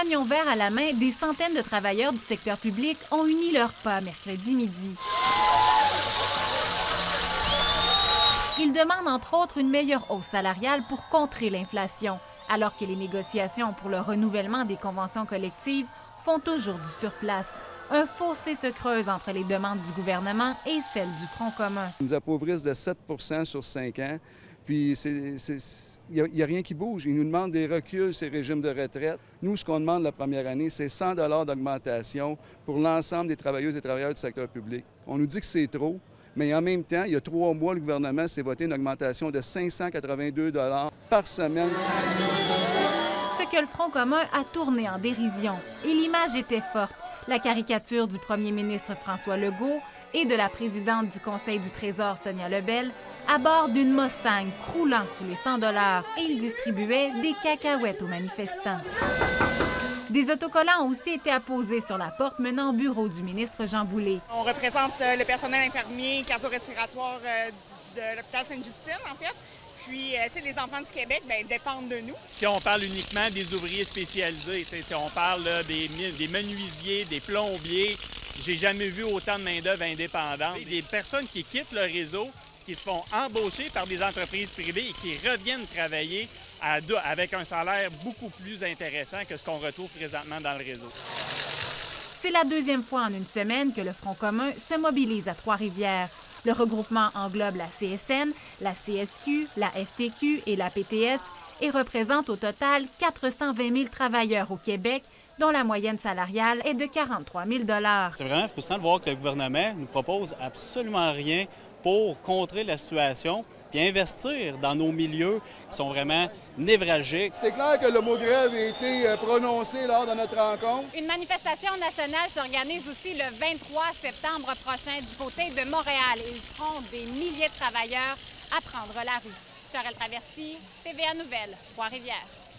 Camion vert à la main, des centaines de travailleurs du secteur public ont uni leurs pas mercredi midi. Ils demandent entre autres une meilleure hausse salariale pour contrer l'inflation, alors que les négociations pour le renouvellement des conventions collectives font toujours du surplace. Un fossé se creuse entre les demandes du gouvernement et celles du Front commun. Ils nous appauvrissent de 7 sur 5 ans. Puis il n'y a, rien qui bouge. Ils nous demandent des reculs, ces régimes de retraite. Nous, ce qu'on demande la première année, c'est 100 d'augmentation pour l'ensemble des travailleuses et travailleurs du secteur public. On nous dit que c'est trop, mais en même temps, il y a trois mois, le gouvernement s'est voté une augmentation de 582 par semaine. Ce que le Front commun a tourné en dérision. Et l'image était forte. La caricature du premier ministre François Legault et de la présidente du Conseil du Trésor Sonia Lebel à bord d'une Mustang croulant sous les 100 dollars et il distribuait des cacahuètes aux manifestants. Des autocollants ont aussi été apposés sur la porte menant au bureau du ministre Jean Boulet. On représente euh, le personnel infirmier cardio-respiratoire euh, de l'hôpital Sainte-Justine, en fait. Puis, euh, tu sais, les enfants du Québec ben, dépendent de nous. Si on parle uniquement des ouvriers spécialisés, si on parle des, des menuisiers, des plombiers, j'ai jamais vu autant de main-d'œuvre indépendante. Des personnes qui quittent le réseau qui se font embaucher par des entreprises privées et qui reviennent travailler avec un salaire beaucoup plus intéressant que ce qu'on retrouve présentement dans le réseau. C'est la deuxième fois en une semaine que le Front commun se mobilise à Trois-Rivières. Le regroupement englobe la CSN, la CSQ, la FTQ et la PTS et représente au total 420 000 travailleurs au Québec, dont la moyenne salariale est de 43 000 C'est vraiment frustrant de voir que le gouvernement nous propose absolument rien pour contrer la situation puis investir dans nos milieux qui sont vraiment névralgiques. C'est clair que le mot grève a été euh, prononcé lors de notre rencontre. Une manifestation nationale s'organise aussi le 23 septembre prochain du côté de Montréal. Ils seront des milliers de travailleurs à prendre la rue. Charelle Traversy, TVA Nouvelle, Trois-Rivières.